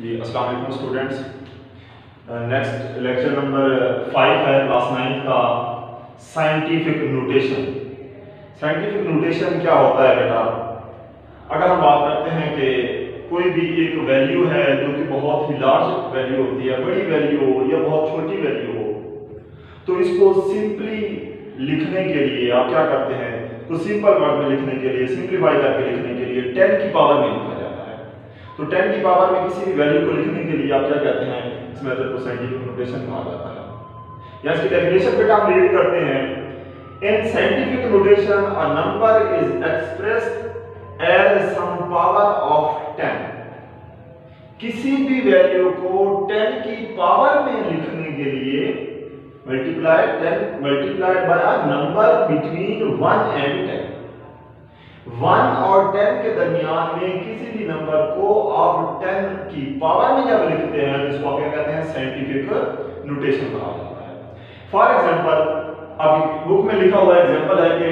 जी, अस्सलाम वालेकुम students next lecture number five है क्लास नाइन्थ का साइंटिफिक नोटेशन साइंटिफिक नोटेशन क्या होता है बेटा? अगर हम बात करते हैं कि कोई भी एक वैल्यू है जो कि बहुत ही लार्ज वैल्यू होती है, बड़ी वैल्यू हो या बहुत छोटी वैल्यू हो तो इसको सिंपली लिखने के लिए आप क्या करते हैं? तो सिंपल वर्ड में लिखने के लिए सिंप्लीफाई करके लिखने के लिए टेन की पावर में तो टेन की पावर में किसी भी वैल्यू को लिखने के लिए आप क्या कहते हैं? इस मेथड को साइंटिफिक नोटेशन कहा जाता है। या इसकी डेफिनेशन बेटा हम रीड करते हैं। In scientific notation a number is expressed as some power of ten किसी भी वैल्यू को टेन की पावर में लिखने के लिए multiplied 10 multiplied by a number between 1 and 10 1 और टेन के दरमियान में किसी भी नंबर को आप टेन की पावर में जब लिखते हैं तो इसको क्या कहते हैं? साइंटिफिक नोटेशन कहा जाता है। फॉर एग्ज़ाम्पल अब बुक में लिखा हुआ एग्ज़ाम्पल है कि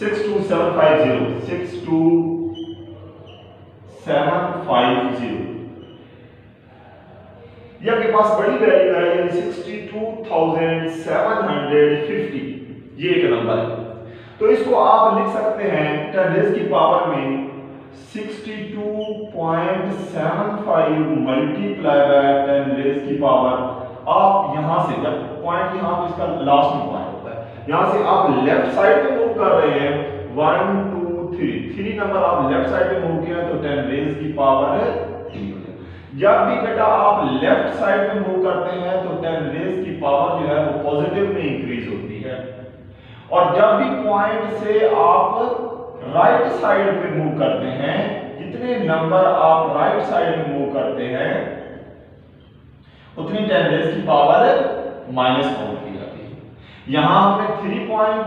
62750 62750 ये आपके पास बड़ी वैल्यू है, यानी 62750 ये एक नंबर है। तो इसको आप लिख सकते हैं 10 रेज की पावर में 62.75 मल्टीप्लाई बाय 10 रेज की पावर आप यहाँ से, जब पॉइंट यहाँ पे इसका लास्ट में पॉइंट होता है, यहाँ से आप लेफ़्ट साइड पे मूव कर रहे हैं 1 2 3 3 नंबर आप लेफ़्ट साइड पे मूव किया तो 10 रेज की पावर 3 जब भी बेटा आप लेफ़्ट साइड में मूव करते हैं तो 10 रेज की पावर जो है, वो पॉजिटिव में इंक्रीज होती है. और जब भी पॉइंट से आप राइट साइड पे मूव करते हैं, जितने नंबर आप राइट साइड में मूव करते हैं, उतनी 10 रेज की पावर माइनस काउंट की जाती है। यहाँ हमने 3 पॉइंट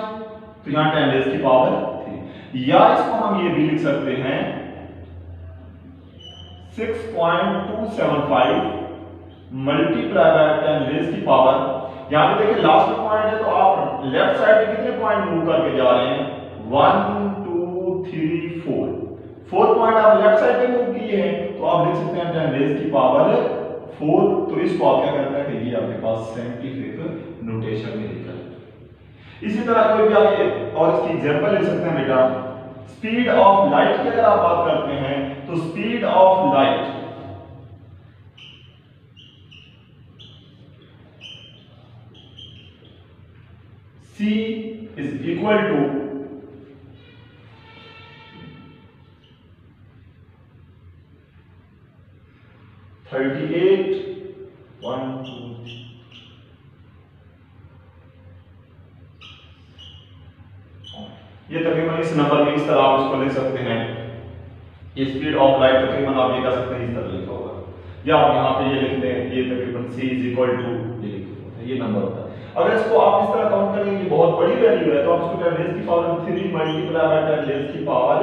तो यहाँ 10 रेज की पावर 3 या इसको हम ये भी लिख सकते हैं 6.275 मल्टीप्लाई बाय टेन रेज की पावर यहाँ पे देखिए लास्ट पॉइंट है तो आप लेफ़्ट साइड पे कितने पॉइंट मूव करके जा रहे हैं? 1 2 3 4 फोर्थ पॉइंट आप लेफ़्ट साइड पे मूव किए हैं तो आप लिख सकते हैं 10 रेज की पावर 4 तो इसको आप क्या करते हैं? कि ये आपके पास साइंटिफिक नोटेशन में लिखा है। इसी तरह कोई भी आप और इसकी एग्जांपल ले सकते हैं बेटा। स्पीड ऑफ़ लाइट की अगर आप बात करते हैं तो speed of light c is equal to thirty-eight, one, two ये तकरीबन इस नंबर में इस तरह आप इसको ले सकते हैं। ये स्पीड ऑफ़ लाइट तकरीबन आप ये कर सकते हैं इस तरह लिखा होगा। या आप यहाँ पे ये लिख दें, ये तकरीबन c इज़ इक्वल टू ये लिख ये नंबर होता है। अगर इसको आप इस तरह काउंट करेंगे ये बहुत बड़ी वैल्यू है तो आप इसको 10 रेज की पावर 3 मल्टीप्लाई बाय 10 रेज की पावर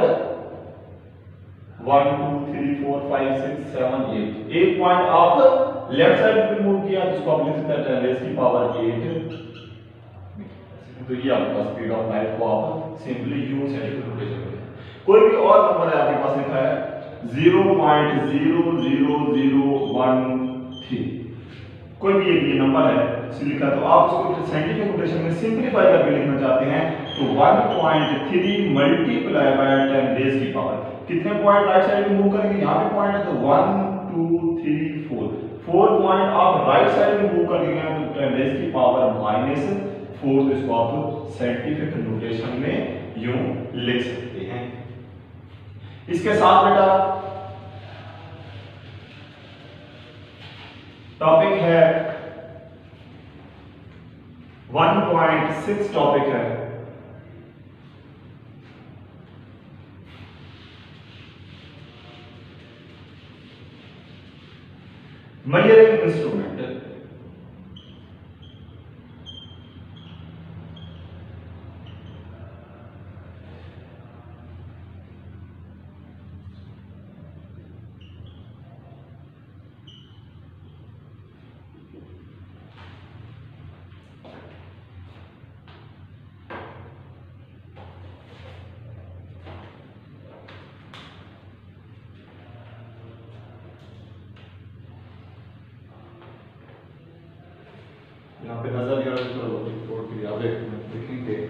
1 2 3 4 5 6 7 8 एक पॉइंट आप लेफ़्ट साइड पे मूव किया तो इसको आप लिख सकते हैं 10 रेज की पावर 8 तो ये आपके पास स्पीड ऑफ़ लाइट को आप सिंपली यूज़ साइंटिफिक नोटेशन में कोई भी और नंबर है आपके पास लिखा है 0.00013 कोई भी एक ये नंबर है इसे लिखा तो आप उसको साइंटिफिक नोटेशन में सिंपलीफाई करके लिखना चाहते हैं तो 1.3 मल्टीप्लाई बाय 10 रेज की पावर कितने पॉइंट राइट साइड में मूव करेंगे? यहाँ पे पॉइंट है तो 1 2 3 4 फोर पॉइंट आप राइट साइड में मूव करके गए तो 10 रेज की पावर माइनस 4 तो इसको आप साइंटिफिक नोटेशन में यूँ लिख सकते हैं। इसके साथ बेटा टॉपिक है 1.6 टॉपिक है। मैयरिंग इंस्ट्रूमेंट यहाँ पे नज़र या करो रिपोर्ट की आप देख देखेंगे।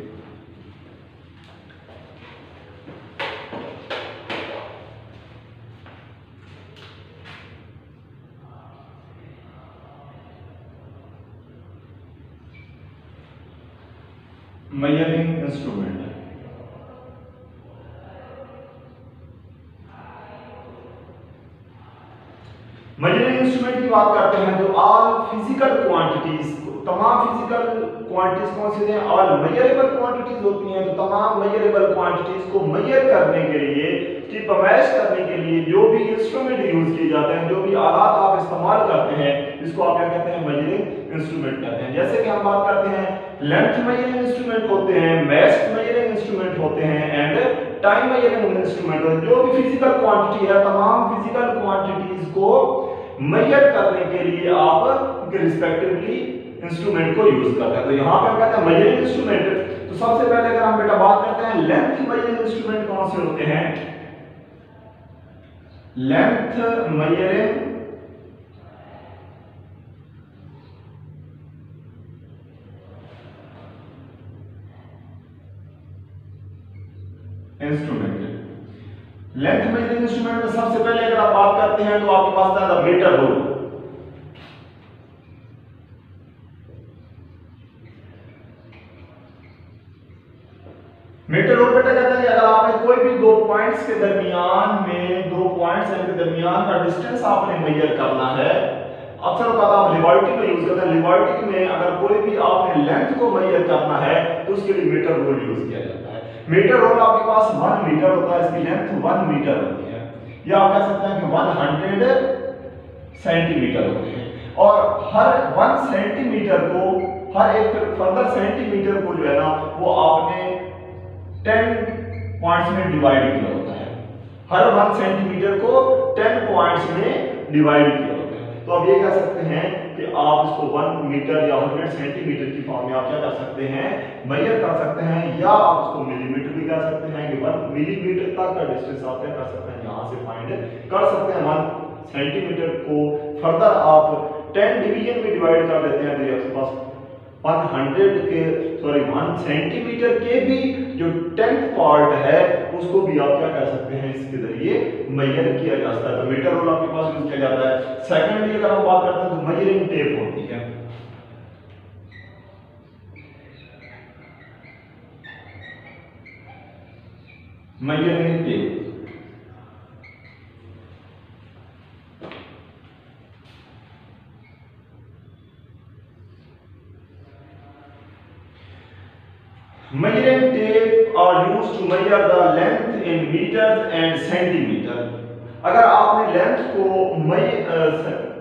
Measuring instrument. मेजरिंग इंस्ट्रूमेंट की बात करते हैं तो ऑल फ़िज़िकल क्वांटिटीज तमाम फ़िज़िकल क्वांटिटीज कौन से हैं? ऑल मेजरेबल क्वांटिटीज होती हैं तो तमाम मेजरेबल क्वांटिटीज को मेजर करने के लिए की पैमाइश करने के लिए जो भी इंस्ट्रूमेंट यूज़ किए जाते हैं, जो भी आलात आप इस्तेमाल करते हैं, इसको आप क्या कहते हैं? मेजरिंग इंस्ट्रूमेंट कहते हैं। जैसे कि हम बात करते हैं लेंथ मेजरिंग इंस्ट्रूमेंट होते हैं मैस्ट मेजरिंग इंस्ट्रूमेंट होते हैं एंड टाइम मेजरिंग इंस्ट्रूमेंट होते हैं। जो भी फ़िज़िकल क्वांटिटी है, तमाम फ़िज़िकल क्वांटिटीज को मेजर करने के लिए आप रिस्पेक्टिवली इंस्ट्रूमेंट को यूज़ करता है। तो यहाँ पे कहते हैं मेजरिंग इंस्ट्रूमेंट तो सबसे पहले अगर हम बेटा बात करते हैं लेंथ मेजरिंग इंस्ट्रूमेंट कौन से होते हैं? Length measuring instrument length measuring instrument में सबसे पहले अगर आप बात करते हैं तो आपके पास मीटर रूल मीटर रूल बेटा कहता है कि अगर आपने कोई भी दो पॉइंट्स के दरमियान में, दो पॉइंट्स के दरमियान का डिस्टेंस आपने मेजर करना है। अक्सर बात आप लिबर्टी में यूज़ करते हैं। लिबर्टी में अगर कोई भी आपने लेंथ को मेजर करना है तो उसके लिए मीटर रूल यूज़ किया जाता है। मीटर रोल आपके पास वन मीटर होता है, इसकी लेंथ वन मीटर होती है। या आप कह सकते हैं कि वन हंड्रेड सेंटीमीटर होते हैं। और हर वन सेंटीमीटर को, हर एक फर्दर सेंटीमीटर को जो है ना, वो आपने टेन पॉइंट्स में डिवाइड किया हर वन सेंटीमीटर को टेन पॉइंट्स में डिवाइड किया होता है। तो आप ये कह सकते हैं कि आप इसको वन मीटर या हंड्रेड सेंटीमीटर की फॉर्म में आप क्या कर सकते हैं? मेजर कर सकते हैं या आप उसको मिलीमीटर भी कह सकते हैं कि वन मिलीमीटर तक का डिस्टेंस आप क्या कर सकते हैं? यहाँ से फाइंड कर सकते हैं। वन सेंटीमीटर को फर्दर आप टेन डिवीज़न में डिवाइड कर देते हैं। तो आपके पास 100 के सॉरी 1 सेंटीमीटर के भी जो टेंथ पार्ट है, उसको भी आप क्या कह सकते हैं इसके ज़रिए मेजर किया जा सकता है। तो मीटर रोल आपके पास यूज़ किया जाता है। सेकेंडली अगर हम बात करते हैं तो मेजरिंग टेप होती है। Measuring tape Measuring tape are used to measure the length in meters and centimeter. अगर आपने लेंथ को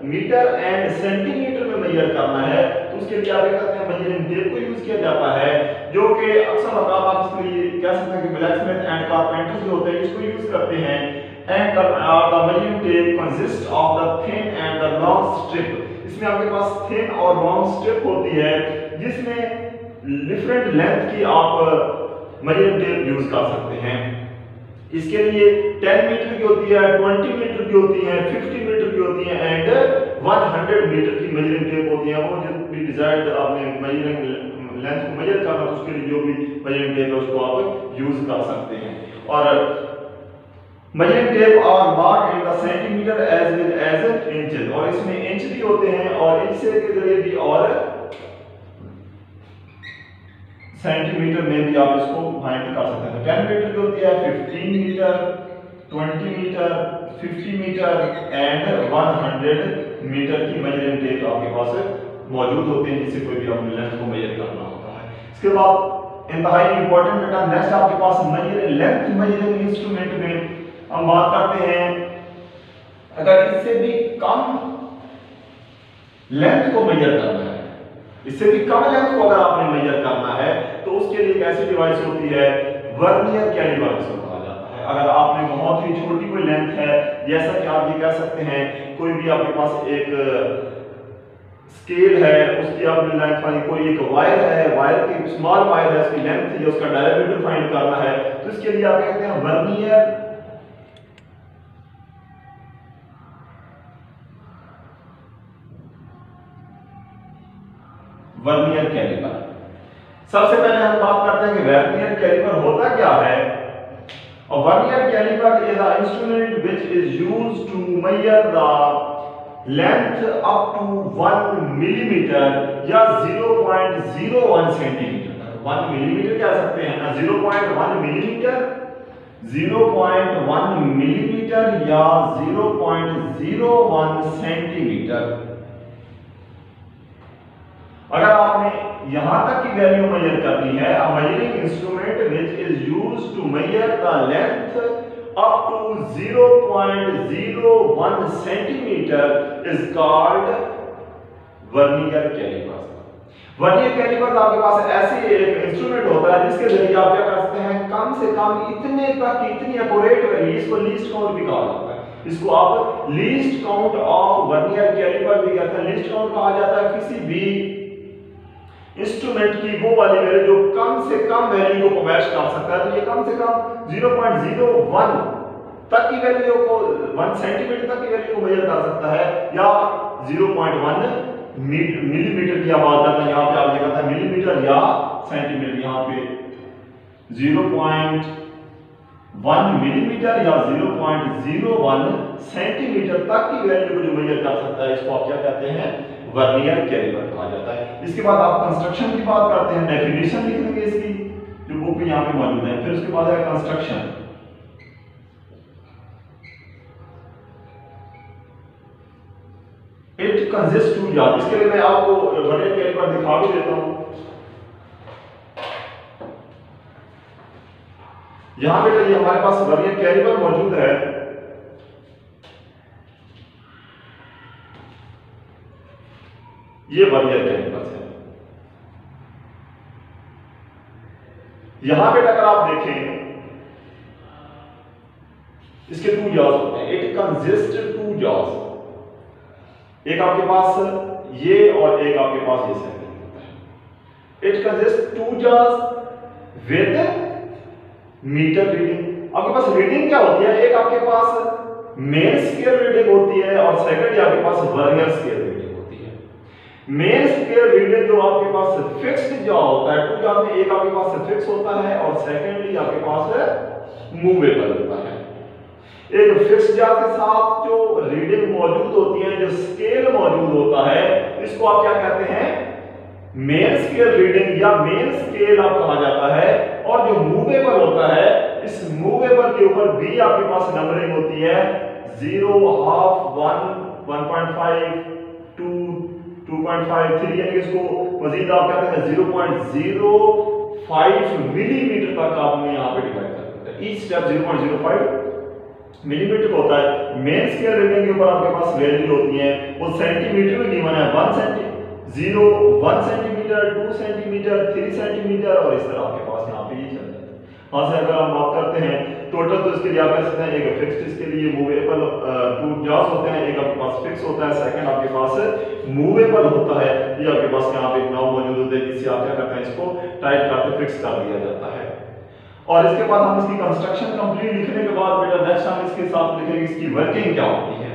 मीटर एंड सेंटीमीटर में मेजर करना है तो उसके लिए आप कहते हैं मेजरिंग टेप को यूज़ किया जाता है, जो कि अक्सर आप इसके लिए कह सकते हैं कि ब्लैकस्मिथ एंड कारपेंटर्स जो होते हैं, इसको यूज़ करते हैं and the measuring tape consist of the thin and the long strip इसमें आपके पास थिन और लॉन्ग स्ट्रिप होती है, जिसमें डिफरेंट लेंथ की आप मेजरिंग टेप यूज़ कर सकते हैं। इसके लिए 10 मीटर की होती है 20 मीटर की होती है 50 मीटर की होती है एंड 100 मीटर की मेजरिंग टेप होती है। वो जो भी डिजायर्ड आपने मेजरिंग लेंथ को मेजर करना तो उसके लिए जो भी मेजरिंग टेप है, उसको आप यूज़ कर सकते हैं। और measuring tape are mark in the centimetre as well as inches और इसमें इंच भी होते हैं और इंच के ज़रिए भी और सेंटीमीटर में भी आप इसको फाइंड कर सकते हैं। 10 मीटर की होती है 15 metre 20 metre 50 metre and 100 metre की मेजरिंग टेप आपके पास मौजूद होते हैं, जिससे कोई भी अपने लेंथ को मेजर करना होता है। इसके बाद इंतहाई इंपॉर्टेंट बेटा नेक्स्ट आपके पास मेजर लेंथ मेजरिंग इंस्ट्रूमेंट में हम बात करते हैं। अगर इससे भी कम लेंथ को मेजर करना इससे भी कम लेंथ को अगर आपने मेजर करना है तो उसके लिए ऐसी डिवाइस होती है वर्नियर कैलिपर्स को कहा जाता है। अगर आपने बहुत ही छोटी कोई लेंथ है, जैसा कि आप ये कह सकते हैं, कोई भी आपके पास एक स्केल है, उसकी आपने लेंथ फाइंड कोई एक वायर है वायर की स्मॉल वायर है, उसकी लेंथ है, उसका डायमीटर फाइंड करना है तो इसके लिए आप कहते हैं वर्नियर वर्नियर कैलिपर। सबसे पहले हम बात करते हैं कि वर्नियर कैलिपर होता क्या है। A vernier caliper is an instrument which is used to measure the length up to 1 millimeter या 0.01 सेंटीमीटर 1 मिलीमीटर कह सकते हैं। ना 0.1 मिलीमीटर 0.1 मिलीमीटर या 0.01 सेंटीमीटर अगर आपने यहाँ तक की वैल्यू मेजर करनी है a measuring instrument which is used to measure the length up to 0.01 centimetre is called vernier callipers vernier callipers आपके पास ऐसे एक इंस्ट्रूमेंट होता है जिसके ज़रिए आप क्या कर सकते हैं? कम से कम इतने तक इतनी एक्यूरेट वैल्यू इसको लीस्ट काउंट भी कहा जाता है। इसको आप least count of vernier calliper भी कहते हैं। लीस्ट काउंट कहा जाता है किसी भी इंस्ट्रूमेंट की वो वाली वैल्यू जो कम से कम वैल्यू को मैच कर सकता है तो ये कम से कम 0.01 तक की वैल्यू को 1 सेंटीमीटर तक की वैल्यू को मेजर कर सकता है, या 0.1 मिलीमीटर की आवाज़ करते हैं, यहाँ पे आप लिखा था मिलीमीटर या सेंटीमीटर यहाँ पे 0.1 मिलीमीटर या 0.01 सेंटीमीटर तक की वैल्यू को जो मेजर कर सकता है, इसको आप क्या कहते हैं वर्नियर कैलिपर जाता है। इसके बाद आप कंस्ट्रक्शन की बात करते हैं डेफिनेशन लिख लेंगे इसकी, जो बुक यहाँ पे मौजूद है। फिर उसके बाद है कंस्ट्रक्शन इट कंसिस्ट टू जार्ज इसके लिए मैं आपको बड़े वर्नियर कैलिपर दिखा भी देता हूँ। यहाँ पे ये हमारे पास वर्नियर कैलिपर मौजूद है। ये वर्नियर कैलिपर्स है। यहाँ पे अगर आप देखें, इसके टू जॉज होते हैं। इट कंजिस्ट टू जॉज एक आपके पास ये और एक आपके पास ये सेगमेंट होता है। It consist two jaws with metre reading आपके पास रीडिंग क्या होती है? एक आपके पास मेन स्केल रीडिंग होती है और सेकंड आपके पास वर्नियर स्केल रीडिंग होती है। मेन स्केल रीडिंग जो आपके पास फिक्स्ड जो होता है, टू जॉज में एक आपके पास फिक्स होता है और सेकंडली आपके पास मूवेबल होता है। एक फिक्स जार के साथ जो रीडिंग मौजूद होती है, जो स्केल मौजूद होता है, इसको आप क्या कहते हैं? मेन स्केल रीडिंग या मेन स्केल आप कहा जाता है। और जो मूवेबल होता है, इस मूवेबल के ऊपर भी आपके पास नंबरिंग होती है। Zero, half, one one point five, two two point five three यानी इसको मजीद आप हैं zero point zero five millimetre तक आपने यहाँ पे डिवाइड कर सकते हैं। Each step zero point zero five होता है। मेन स्केल रीडिंग के ऊपर आपके पास वैल्यू होती है। वो सेंटीमीटर में गिवन है। One centi zero one centimetre two centimetre three centimetre और इस तरह आपके पास यहाँ पे ये चल जाता है। वहाँ से अगर हम बात करते हैं टोटल तो इसके लिए आप हैं, एक फिक्स्ड इसके लिए मूवेबल टू जॉस होते हैं, एक आपके पास फिक्स होता है सेकंड आपके पास मूवेबल होता है, ये आपके पास यहाँ पे नाउ मौजूद होता है, जिससे आप क्या करते हैं, इसको टाइट करके फिक्स कर दिया जाता है। और इसके बाद हम इसकी कंस्ट्रक्शन कंप्लीट लिखने के बाद, बेटा नेक्स्ट हम इसके साथ लिखेंगे इसकी वर्किंग क्या होती है।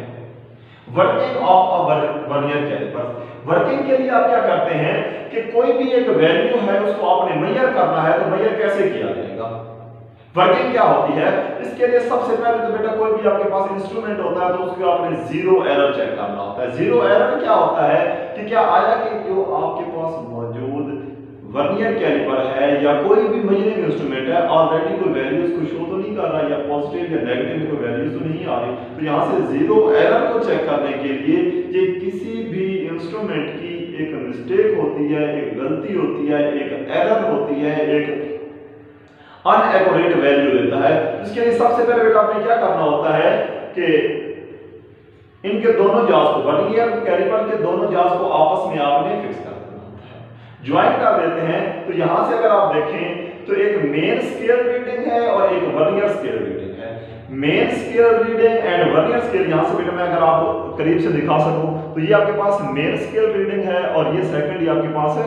Working of a vernier calliper working के लिए आप क्या करते हैं कि कोई भी एक वैल्यू है, उसको आपने मेजर करना है तो मेजर कैसे किया जाएगा? वर्किंग क्या होती है? इसके लिए सबसे पहले तो बेटा कोई भी आपके पास इंस्ट्रूमेंट होता है तो उसको आपने ज़ीरो एरर चेक करना होता है। ज़ीरो एरर क्या होता है कि क्या आया कि जो आपके पास मौजूद वर्नियर कैलिपर है या कोई भी मेजरिंग इंस्ट्रूमेंट है ऑलरेडी कोई वैल्यू उसको शो तो नहीं कर रहा या पॉजिटिव या नेगेटिव कोई वैल्यूज़ तो नहीं आ रही। तो यहाँ से ज़ीरो एरर को चेक करने के लिए ये किसी भी इंस्ट्रूमेंट की एक मिस्टेक होती है, एक गलती होती है, एक एरर होती है, एक अनएकोरेट वैल्यू देता है। इसके लिए सबसे पहले बेटा आपने क्या करना होता है कि इनके दोनों जाज को वर्नियर कैलिपर के दोनों जाज को आपस में आपने फिक्स कर ज्वाइन कर देते हैं तो यहाँ से अगर आप देखें तो एक मेन स्केल रीडिंग है और एक वर्नियर स्केल रीडिंग है। Main scale reading and vernier scale यहाँ से बेटा मैं अगर आपको करीब से दिखा सकूँ तो ये आपके पास मेन स्केल रीडिंग है और ये सेकंड ये आपके पास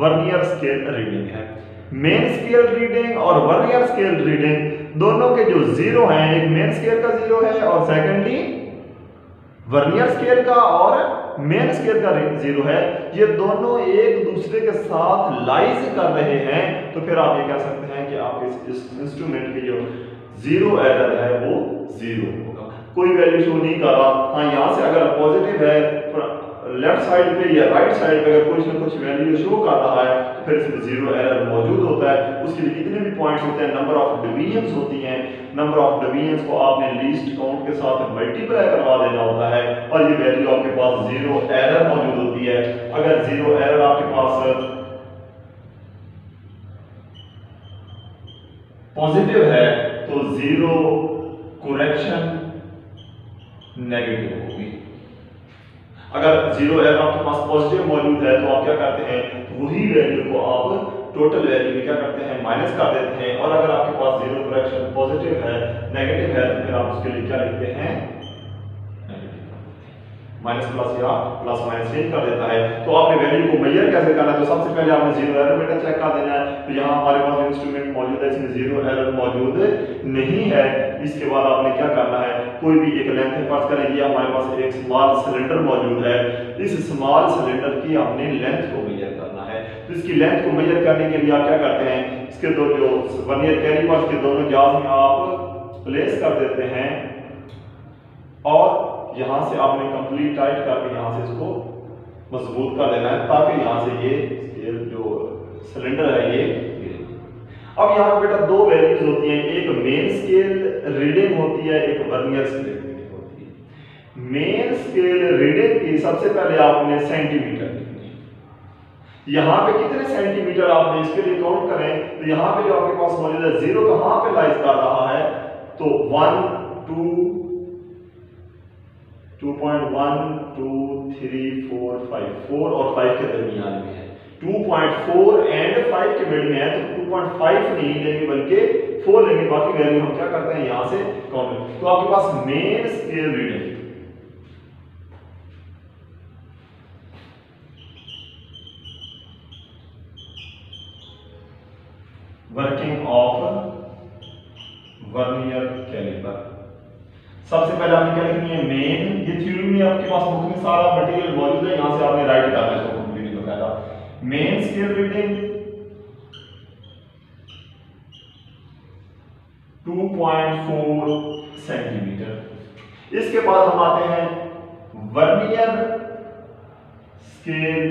वर्नियर स्केल रीडिंग है। मेन स्केल रीडिंग और वर्नियर स्केल रीडिंग दोनों के जो ज़ीरो हैं, एक मेन स्केल का ज़ीरो है और सेकेंडली वर्नियर स्केल का और मेन स्केल का ज़ीरो है। ये दोनों एक दूसरे के साथ लाइज कर रहे हैं तो फिर आप ये कह सकते हैं कि आपके इस इंस्ट्रूमेंट की जो ज़ीरो एरर है, वो ज़ीरो होगा। कोई वैल्यू शो नहीं कर। रहा हाँ यहाँ से अगर पॉजिटिव है लेफ़्ट साइड पे या राइट साइड पे अगर कुछ ना कुछ वैल्यू शो कर रहा है तो फिर इसमें ज़ीरो एरर मौजूद होता है। उसके लिए कितने भी पॉइंट्स होते हैं नंबर ऑफ़ डिवीजंस होती हैं। नंबर ऑफ़ डिवीजंस को आपने लीस्ट काउंट के साथ मल्टीप्लाई करवा देना होता है और ये वैल्यू आपके पास ज़ीरो एरर मौजूद होती है। अगर ज़ीरो एरर आपके पास पॉजिटिव है तो ज़ीरो करेक्शन नेगेटिव होगी। अगर ज़ीरो एरर आपके पास पॉजिटिव मौजूद है तो आप क्या करते हैं? वही वैल्यू को आप टोटल वैल्यू में क्या करते हैं? माइनस कर देते हैं। और अगर आपके पास ज़ीरो करेक्शन पॉजिटिव है नेगेटिव है तो फिर आप उसके लिए क्या लिखते हैं? माइनस प्लस या प्लस माइनस चेंज कर देता है। तो आपने वैल्यू को मेजर कैसे करना है? तो सबसे पहले आपने ज़ीरो एरर बेटा चेक कर देना है। तो यहाँ हमारे पास इंस्ट्रूमेंट मौजूद है, इसमें ज़ीरो एरर मौजूद नहीं है। इसके बाद आपने क्या करना है? कोई भी एक लेंथ फ़र्ज़ करें ये हमारे पास एक स्मॉल सिलेंडर मौजूद है। इस स्मॉल सिलेंडर की हमने लेंथ को मेजर करना है। तो इसकी लेंथ को मेजर करने के लिए आप क्या करते हैं? इसके दो जो वर्नियर कैरी पास के दोनों जाज में आप प्लेस कर देते हैं। और यहाँ से आपने कंप्लीट टाइट करके यहाँ से इसको मज़बूत कर देना है, ताकि यहाँ से ये जो सिलेंडर है, ये अब यहाँ पे बेटा दो वैल्यूज़ होती हैं। एक मेन स्केल रीडिंग होती है, एक वर्नियर स्केल रीडिंग होती है। मेन स्केल रीडिंग की सबसे पहले आपने सेंटीमीटर यहाँ पे कितने सेंटीमीटर आपने इसके लिए काउंट करें? तो यहाँ पे जो आपके पास मौजूद है ज़ीरो कहाँ पे लाइज कर रहा है। तो one two two point one two three four five four और फाइव के दरमियान में है। 2.4 एंड 5 के मिड में है तो 2.5 नहीं लेंगे, बल्कि 4 लेंगे, बाकी वैल्यू हम क्या करते हैं? यहाँ से काउंट तो आपके पास main scale reading working of vernier calliper सबसे पहले आपने क्या लिखनी है? मेन ये थ्योरी में आपके पास बुक में सारा मटेरियल मौजूद है। यहाँ से आपने राइट करना इसको कंप्लीट बकायदा मेन स्केल रीडिंग 2.4 सेंटीमीटर इसके बाद हम आते हैं vernier scale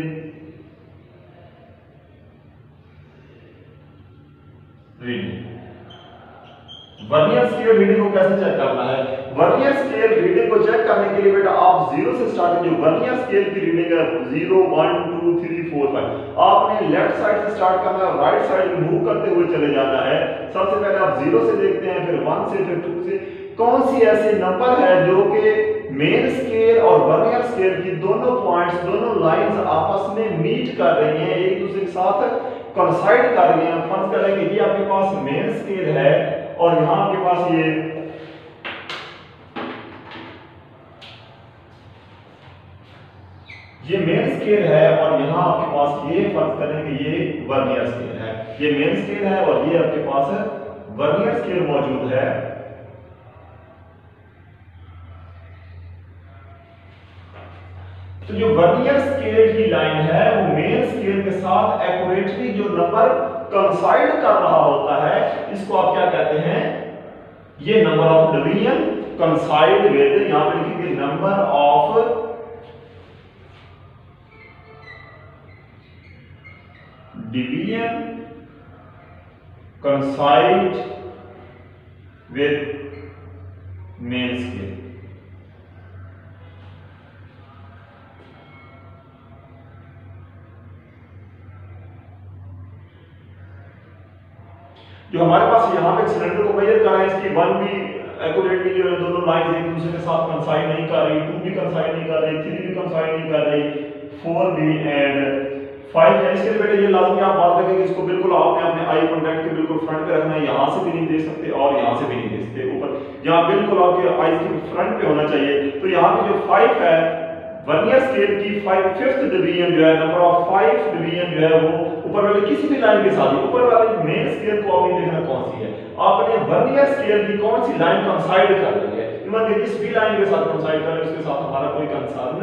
reading vernier scale reading को कैसे चेक करना है? वर्नियर स्केल रीडिंग को चेक करने के लिए बेटा आप ज़ीरो से स्टार्ट कीजिए। वर्नियर स्केल की रीडिंग है zero one two three four five आपने लेफ़्ट साइड से स्टार्ट करना है राइट साइड में मूव करते हुए चले जाना है। सबसे पहले आप ज़ीरो से देखते हैं, फिर वन से, फिर टू से। कौन सी ऐसे नंबर है जो कि मेन स्केल और वर्नियर स्केल की दोनों पॉइंट्स दोनों लाइंस आपस में मीट कर रही हैं, एक दूसरे के साथ कंसाइड कर रही हैं। फ़र्ज़ करेंगे ये आपके पास मेन स्केल है और यहाँ आपके पास ये ये मेन स्केल है और यहाँ आपके पास ये फ़र्ज़ करें कि ये वर्नियर स्केल है। ये मेन स्केल है और ये आपके पास वर्नियर स्केल मौजूद है। तो जो वर्नियर स्केल की लाइन है, वो मेन स्केल के साथ एक्यूरेटली जो नंबर कंसाइड कर रहा होता है, इसको आप क्या कहते हैं? ये number of division coincide with यहाँ पे लिखेंगे number of division coincide with main scale जो हमारे पास यहाँ पे सिलेंडर को मेजर कर रहे हैं, इसकी वन भी एक्यूरेटली जो है, दोनों लाइंस एक दूसरे के साथ कंसाइड नहीं कर रही टू भी कंसाइड नहीं कर रही थ्री भी कंसाइड नहीं कर रही फोर भी एंड फाइव है। इसके लिए बेटे ये लाजमी आप बात रखेंगे इसको बिल्कुल आपने अपने आई कॉन्टैक्ट के बिल्कुल फ्रंट पे रखना है। यहाँ से भी नहीं दे सकते और यहाँ से भी नहीं दे सकते ऊपर। यहाँ बिल्कुल आपके आई के फ्रंट पे होना चाहिए। तो यहाँ पे जो फाइव है वर्नियर स्केल की फाइव फिफ्थ डिवीज़न जो है नंबर ऑफ़ फाइव डिवीज़न जो है, वो ऊपर वाले किसी भी लाइन के साथ ही, ऊपर वाले मेन स्केल को आपने देखना कौन सी है? आपने वर्नियर स्केल की कौन सी लाइन कंसाइड कर रही है? इवन जिस भी लाइन के साथ कंसाइड कर रहे हैं उसके साथ हमारा कोई कंसर्न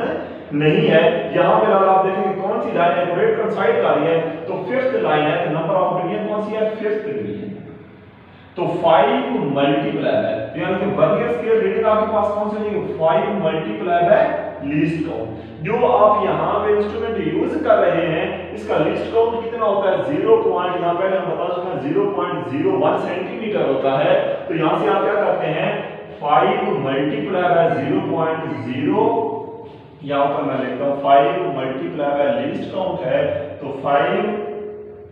नहीं है। यहाँ पे अगर आप देखेंगे कौन सी लाइन एकोरेट कंसाइड कर रही है तो फिफ्थ लाइन है नंबर ऑफ़ डिवीज़न कौन सी है? फिफ्थ डिवीज़न तो 5 मल्टीप्लाई है तो यानी कि वर्नियर स्केल रीडिंग आपके पास कौन सी है? 5 मल्टीप्लाई है लीस्ट काउंट जो आप यहाँ पे इंस्ट्रूमेंट यूज़ कर रहे हैं, इसका लीस्ट काउंट कितना होता है? 0. यहाँ पहले हम बता चुके हैं 0.01 सेंटीमीटर होता है। तो यहाँ से आप क्या करते हैं? 5 मल्टीप्लाई बाय 0.0 यहाँ पर मैं लिखता हूँ 5 मल्टीप्लाई बाय लीस्ट काउंट है तो 5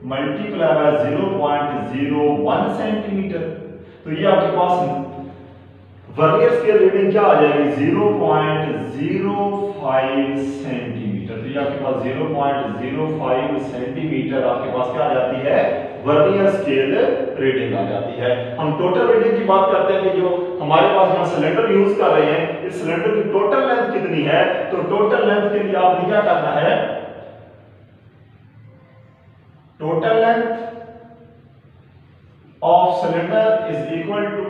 मल्टीप्लाई बाय 0.01 सेंटीमीटर तो ये आपके पास वर्नियर स्केल रीडिंग क्या आ जाएगी? 0.05 सेंटीमीटर तो ये आपके पास 0.05 सेंटीमीटर आपके पास क्या आ जाती है? वर्नियर स्केल रीडिंग आ जाती है। हम टोटल रीडिंग की बात करते हैं कि जो हमारे पास यहाँ सिलेंडर यूज़ कर रहे हैं, इस सिलेंडर की टोटल लेंथ कितनी है? तो टोटल लेंथ के लिए आपने क्या करना है? Total length of cylinder is equal to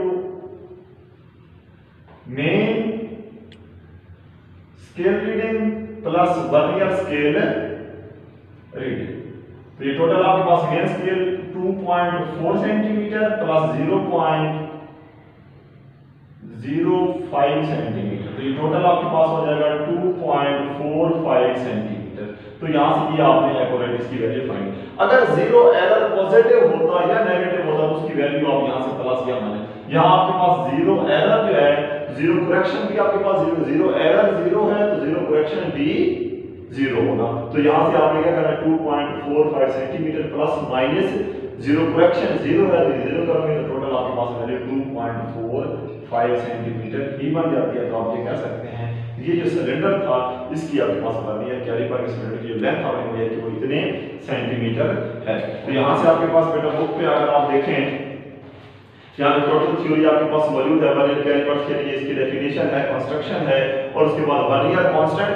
main scale reading plus vernier scale reading तो ये टोटल आपके पास main scale 2.4 centimetre plus 0.05 centimetre तो ये टोटल आपके पास हो जाएगा 2.45 सेंटीमीटर तो यहाँ से ये आपने एक्यूरेट इसकी वैल्यू फाइंड अगर ज़ीरो एरर पॉजिटिव होता या नेगेटिव होता तो उसकी वैल्यू आप यहाँ से प्लस या माइनस यहाँ आपके पास ज़ीरो एरर जो है ज़ीरो करेक्शन भी आपके पास ज़ीरो ज़ीरो एरर ज़ीरो है तो ज़ीरो करेक्शन भी ज़ीरो होगा। तो यहाँ से आपने क्या करना है 2.45 centimetre plus minus zero correction zero है ज़ीरो करोगे तो टोटल आपके पास वैल्यू 2.45 सेंटीमीटर ही बन जाती है। तो आप ये कह सकते हैं ये जो सिलेंडर था, इसकी आपके पास बतानी है कैरी पर सिलेंडर की जो लेंथ आपने मुझे कि वो इतने सेंटीमीटर है। तो यहाँ से आपके पास बेटा बुक पे अगर आप देखें, यहाँ पे टोटल थ्योरी आपके पास मौजूद है वर्नियर कैलिपर्स के लिए इसकी डेफिनेशन है कंस्ट्रक्शन है, और उसके बाद वर्नियर कांस्टेंट